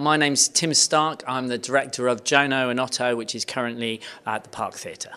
My name's Tim Stark. I'm the director of Jonah and Otto, which is currently at the Park Theatre.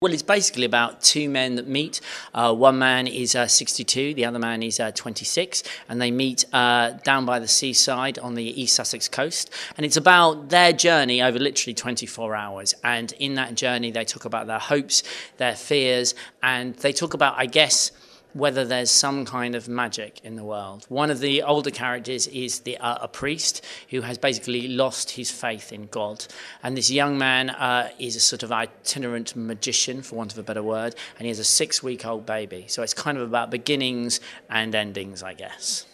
Well, it's basically about two men that meet. Uh, one man is uh, 62, the other man is uh, 26, and they meet uh, down by the seaside on the East Sussex coast. And it's about their journey over literally 24 hours. And in that journey, they talk about their hopes, their fears, and they talk about, I guess, whether there's some kind of magic in the world. One of the older characters is the, uh, a priest who has basically lost his faith in God. And this young man uh, is a sort of itinerant magician, for want of a better word, and he has a six week old baby. So it's kind of about beginnings and endings, I guess.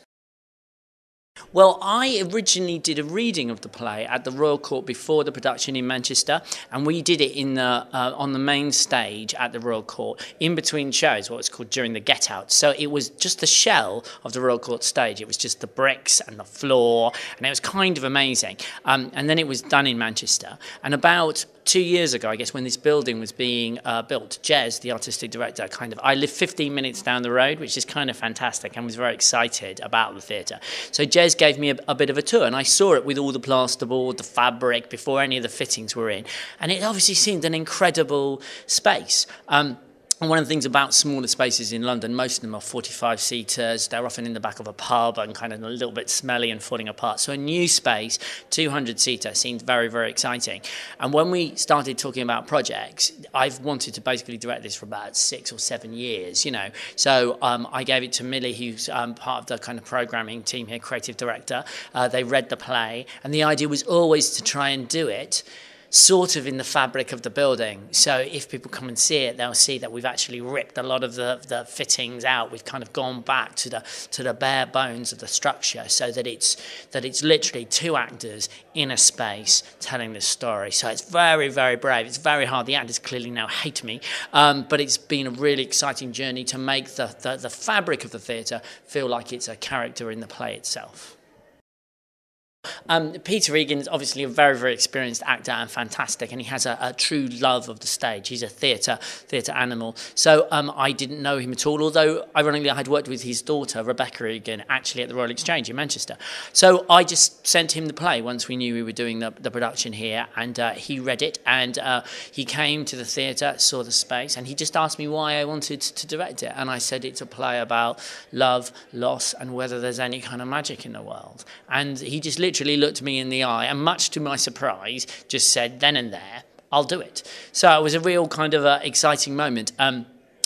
Well, I originally did a reading of the play at the Royal Court before the production in Manchester, and we did it in the uh, on the main stage at the Royal Court in between shows, what was called during the Get Out. So it was just the shell of the Royal Court stage. It was just the bricks and the floor, and it was kind of amazing. Um, and then it was done in Manchester, and about two years ago, I guess, when this building was being uh, built, Jez, the artistic director, kind of, I live 15 minutes down the road, which is kind of fantastic, and was very excited about the theatre. So Jez gave me a, a, bit of a tour, and I saw it with all the plasterboard, the fabric, before any of the fittings were in, and it obviously seemed an incredible space. Um, and one of the things about smaller spaces in London, most of them are 45 seaters. They're often in the back of a pub and kind of a little bit smelly and falling apart. So a new space, 200 seater, seemed very, very exciting. And when we started talking about projects, I've wanted to basically direct this for about six or seven years, you know. So um, I gave it to Millie, who's um, part of the kind of programming team here, creative director. Uh, they read the play, and the idea was always to try and do it sort of in the fabric of the building. So if people come and see it, they'll see that we've actually ripped a lot of the, the fittings out. We've kind of gone back to the to the bare bones of the structure, so that it's that it's literally two actors in a space telling this story. So it's very very brave. It's very hard. The actors clearly now hate me, um, but it's been a really exciting journey to make the, the, the fabric of the theatre feel like it's a character in the play itself. Um, Peter Egan is obviously a very, very experienced actor and fantastic, and he has a, a true love of the stage. He's a theatre theatre animal. So um, I didn't know him at all, although ironically I had worked with his daughter Rebecca Egan actually at the Royal Exchange in Manchester. So I just sent him the play once we knew we were doing the, the production here, and uh, he read it, and uh, he came to the theatre, saw the space, and he just asked me why I wanted to direct it, and I said it's a play about love, loss, and whether there's any kind of magic in the world, and he just literally literally looked me in the eye and, much to my surprise, just said then and there, I'll do it. So it was a real kind of uh, exciting moment. Um,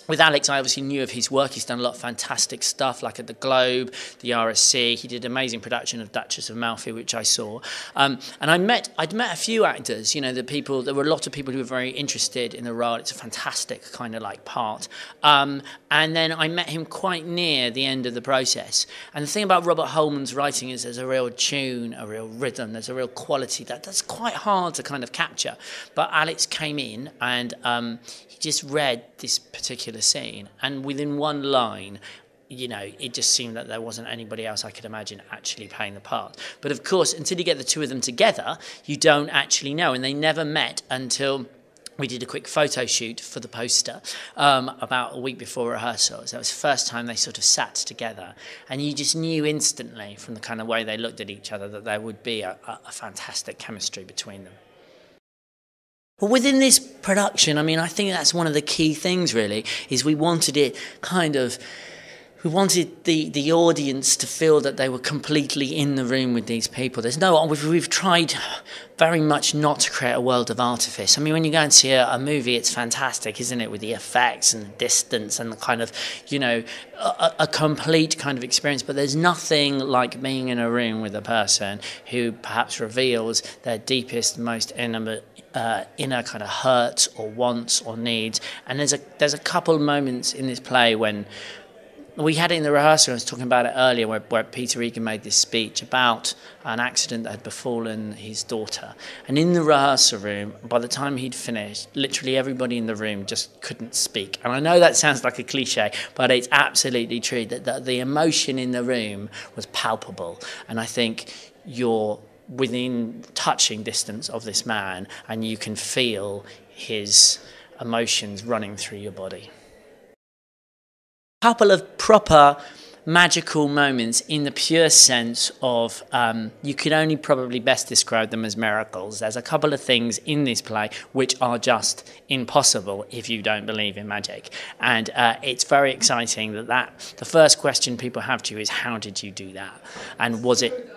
with Alex, I obviously knew of his work. He's done a lot of fantastic stuff, like at the Globe, the RSC. He did amazing production of Duchess of Malfi, which I saw. Um, and I met, I'd met a few actors. You know, the people. There were a lot of people who were very interested in the role. It's a fantastic kind of like part. Um, and then I met him quite near the end of the process. And the thing about Robert Holman's writing is there's a real tune, a real rhythm, there's a real quality that that's quite hard to kind of capture. But Alex came in and um, he just read this particular scene, and within one line, you know, it just seemed that there wasn't anybody else I could imagine actually playing the part. But of course, until you get the two of them together, you don't actually know, and they never met until we did a quick photo shoot for the poster um, about a week before rehearsals. That was the first time they sort of sat together. And you just knew instantly from the kind of way they looked at each other that there would be a, a fantastic chemistry between them. But within this production, I mean, I think that's one of the key things, really, is we wanted it kind of. We wanted the, the audience to feel that they were completely in the room with these people. There's no, we've, we've tried very much not to create a world of artifice. I mean, when you go and see a, a movie, it's fantastic, isn't it, with the effects and the distance and the kind of, you know, a, a complete kind of experience. But there's nothing like being in a room with a person who perhaps reveals their deepest, most intimate uh, inner kind of hurts or wants or needs. And there's a there's a couple of moments in this play when we had it in the rehearsal. I was talking about it earlier, where, where Peter Egan made this speech about an accident that had befallen his daughter. And in the rehearsal room, by the time he'd finished, literally everybody in the room just couldn't speak. And I know that sounds like a cliche, but it's absolutely true that the, the emotion in the room was palpable. And I think you're within touching distance of this man and you can feel his emotions running through your body. Couple of proper magical moments in the pure sense of um, you could only probably best describe them as miracles. There's a couple of things in this play which are just impossible if you don't believe in magic, and uh, it's very exciting that that the first question people have to you is how did you do that, and was it.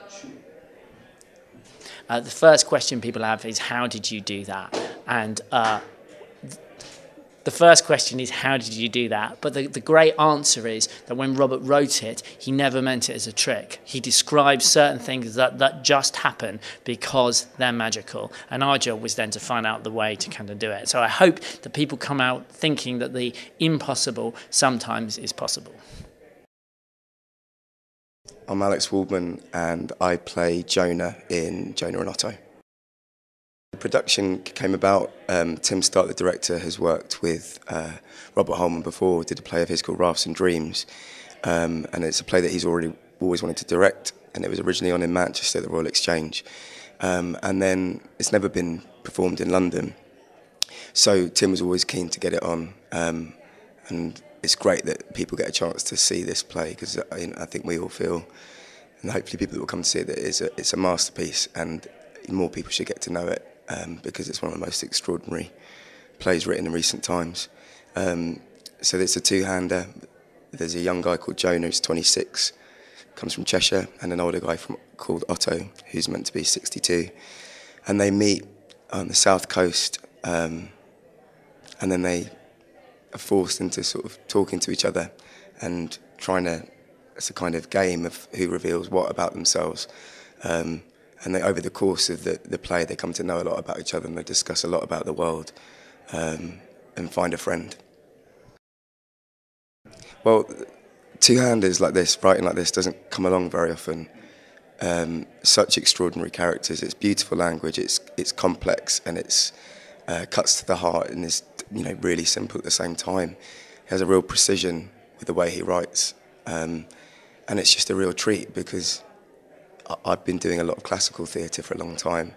Uh, the first question people have is how did you do that, and uh, the first question is, how did you do that? But the, the great answer is that when Robert wrote it, he never meant it as a trick. He describes certain things that, that just happen because they're magical. And our job was then to find out the way to kind of do it. So I hope that people come out thinking that the impossible sometimes is possible. I'm Alex Waldmann and I play Jonah in Jonah and Otto. Production came about. Um, Tim Stark, the director, has worked with uh, Robert Holman before. Did a play of his called Rafts and Dreams, um, and it's a play that he's already always wanted to direct. And it was originally on in Manchester at the Royal Exchange, um, and then it's never been performed in London. So Tim was always keen to get it on, um, and it's great that people get a chance to see this play because I, I think we all feel, and hopefully people that will come to see it, that it's a, it's a masterpiece, and more people should get to know it um, because it's one of the most extraordinary plays written in recent times. Um, so it's a two-hander. There's a young guy called Jonah who's 26, comes from Cheshire, and an older guy from, called Otto who's meant to be 62. And they meet on the south coast, um, and then they are forced into sort of talking to each other and trying to. It's a kind of game of who reveals what about themselves. Um, and they, over the course of the, the play, they come to know a lot about each other and they discuss a lot about the world um, and find a friend. Well, two-handers like this, writing like this, doesn't come along very often. Um, such extraordinary characters. It's beautiful language. It's it's complex and it's uh, cuts to the heart and is you know really simple at the same time. He has a real precision with the way he writes, um, and it's just a real treat because I've been doing a lot of classical theatre for a long time,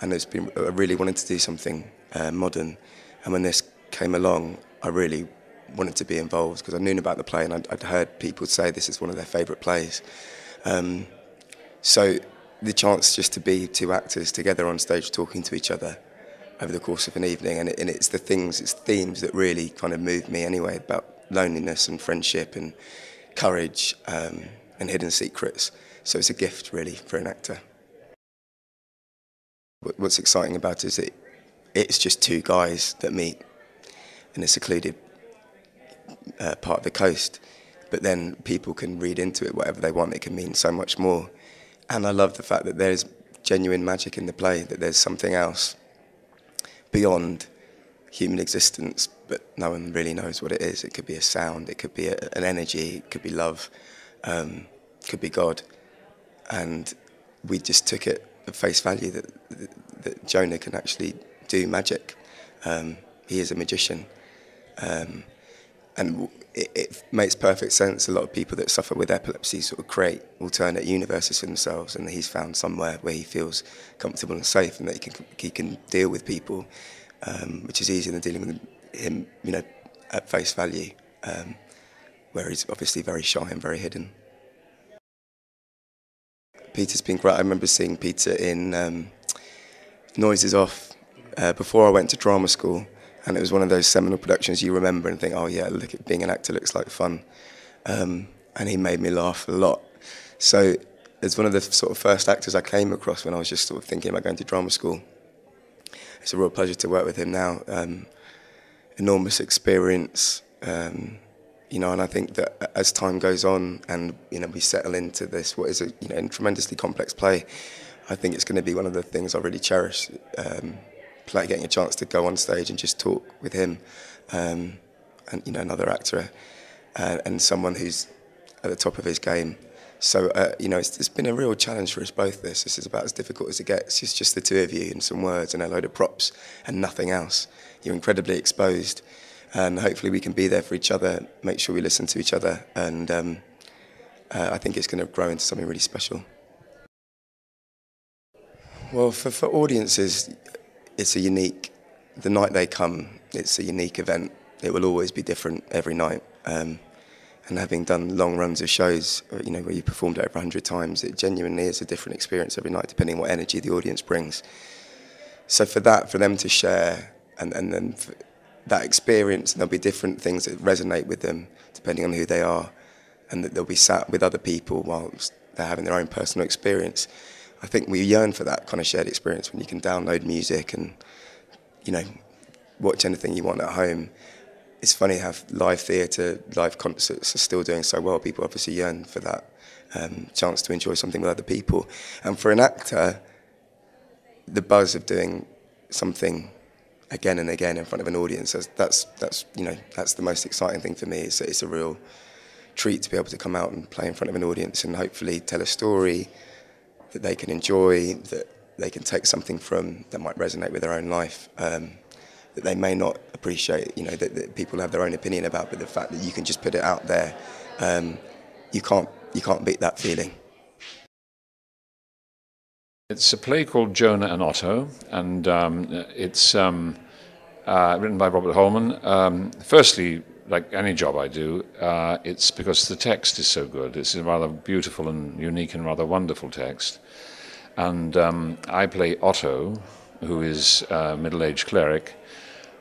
and it's been I really wanted to do something uh, modern. And when this came along, I really wanted to be involved because I knew about the play and I'd, I'd, heard people say this is one of their favourite plays. Um, so the chance just to be two actors together on stage talking to each other over the course of an evening, and, it, and it's the things, it's themes that really kind of moved me anyway about loneliness and friendship and courage um, and hidden secrets. So it's a gift, really, for an actor. What's exciting about it is that it's just two guys that meet in a secluded uh, part of the coast, but then people can read into it whatever they want. It can mean so much more. And I love the fact that there's genuine magic in the play, that there's something else beyond human existence, but no one really knows what it is. It could be a sound, it could be a, an energy, it could be love, um, could be God and we just took it at face value that, that, Jonah can actually do magic. Um, he is a magician. Um, and it, it, makes perfect sense. A lot of people that suffer with epilepsy sort of create alternate universes for themselves, and he's found somewhere where he feels comfortable and safe, and that he can he can deal with people, um, which is easier than dealing with him, you know, at face value, um, where he's obviously very shy and very hidden. Peter's been great. I remember seeing Peter in um, Noises Off uh, before I went to drama school, and it was one of those seminal productions you remember and think, oh yeah, look at being an actor looks like fun. Um, and he made me laugh a lot. So it's one of the sort of first actors I came across when I was just sort of thinking about going to drama school. It's a real pleasure to work with him now. Um, enormous experience. Um, you know, and I think that as time goes on and you know we settle into this, what is a you know tremendously complex play, I think it's going to be one of the things I really cherish. Um, play, getting a chance to go on stage and just talk with him, um, and you know another actor, uh, and someone who's at the top of his game. So uh, you know, it's, it's been a real challenge for us both. This this is about as difficult as it gets. It's just the two of you and some words and a load of props and nothing else. You're incredibly exposed and hopefully we can be there for each other, make sure we listen to each other, and um, uh, I think it's going to grow into something really special. Well, for, for audiences, it's a unique, the night they come, it's a unique event. It will always be different every night. Um, and having done long runs of shows, uh, you know, where you performed over 100 times, it genuinely is a different experience every night, depending on what energy the audience brings. So for that, for them to share, and, and then that experience, and there'll be different things that resonate with them, depending on who they are, and that they'll be sat with other people whilst they're having their own personal experience. I think we yearn for that kind of shared experience when you can download music and, you know, watch anything you want at home it's funny how live theatre, live concerts are still doing so well. People obviously yearn for that um, chance to enjoy something with other people. And for an actor, the buzz of doing something again and again in front of an audience, that's, that's, you know, that's the most exciting thing for me. It's, it's a real treat to be able to come out and play in front of an audience and hopefully tell a story that they can enjoy, that they can take something from that might resonate with their own life. Um, that they may not appreciate, you know, that, that, people have their own opinion about, but the fact that you can just put it out there, um, you can't you can't beat that feeling. It's a play called Jonah and Otto, and um, it's um, uh, written by Robert Holman. Um, firstly, like any job I do, uh, it's because the text is so good. It's a rather beautiful and unique and rather wonderful text. And um, I play Otto, who is a middle-aged cleric,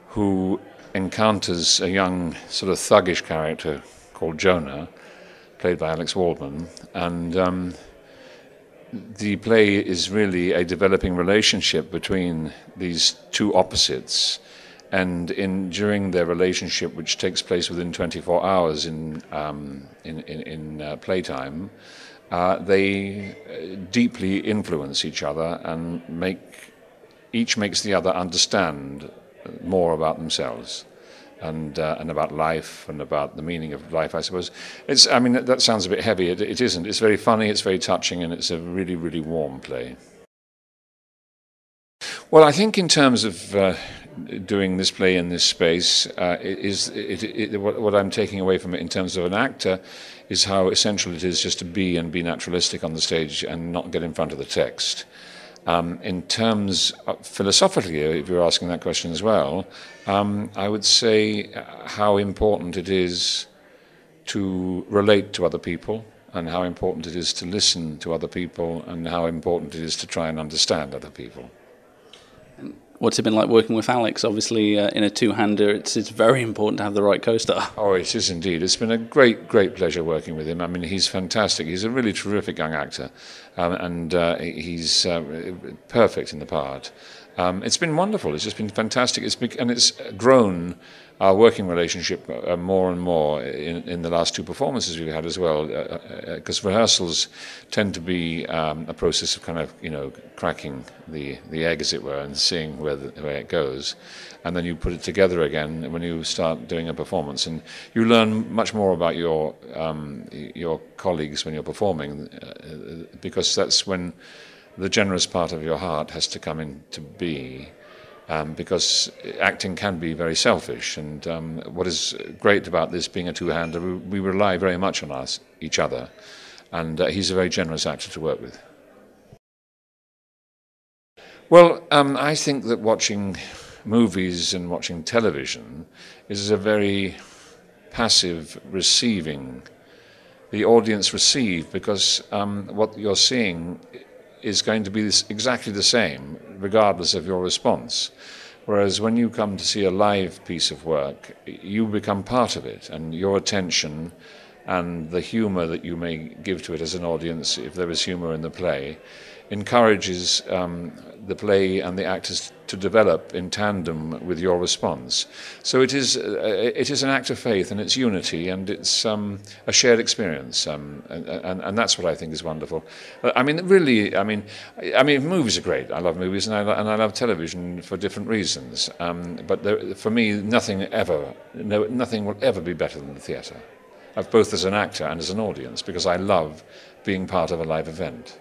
who encounters a young, sort of thuggish character called Jonah, played by Alex Waldmann, and um, the play is really a developing relationship between these two opposites. And in during their relationship, which takes place within 24 hours in um, in in, in uh, playtime, uh, they uh, deeply influence each other and make each makes the other understand more about themselves and uh, and about life and about the meaning of life. I suppose it's. I mean, that, that sounds a bit heavy. It, it isn't. It's very funny. It's very touching, and it's a really really warm play. Well, I think in terms of uh, doing this play in this space, uh, is it, it, what, I'm taking away from it in terms of an actor is how essential it is just to be and be naturalistic on the stage and not get in front of the text. Um, in terms of philosophically, if you're asking that question as well, um, I would say uh, how important it is to relate to other people and how important it is to listen to other people and how important it is to try and understand other people. What's it been like working with Alex? Obviously, uh, in a two-hander, it's it's very important to have the right co-star. Oh, it is indeed. It's been a great, great pleasure working with him. I mean, he's fantastic. He's a really terrific young actor, um, and uh, he's uh, perfect in the part. Um, it's been wonderful. It's just been fantastic. It's been, and it's grown our working relationship uh, more and more in, in the last two performances we've had as well, because uh, uh, uh rehearsals tend to be um, a process of kind of you know cracking the the egg, as it were, and seeing where the, where it goes, and then you put it together again when you start doing a performance, and you learn much more about your um, your colleagues when you're performing, uh, because that's when the generous part of your heart has to come into be um, because acting can be very selfish. And um, what is great about this being a two-hander, we, we rely very much on us, each other, and uh, he's a very generous actor to work with. Well, um, I think that watching movies and watching television is a very passive receiving. The audience receive because um, what you're seeing is going to be exactly the same, regardless of your response. Whereas when you come to see a live piece of work, you become part of it, and your attention and the humour that you may give to it as an audience, if there is humour in the play, encourages um, the play and the actors to develop in tandem with your response. So it is, uh, it is an act of faith and it's unity and it's um, a shared experience. Um, and, and, and, that's what I think is wonderful. Uh, I mean, really, I mean, I mean, movies are great. I love movies and I, and I love television for different reasons. Um, but there, for me, nothing ever, no, nothing will ever be better than the theatre, both as an actor and as an audience, because I love being part of a live event.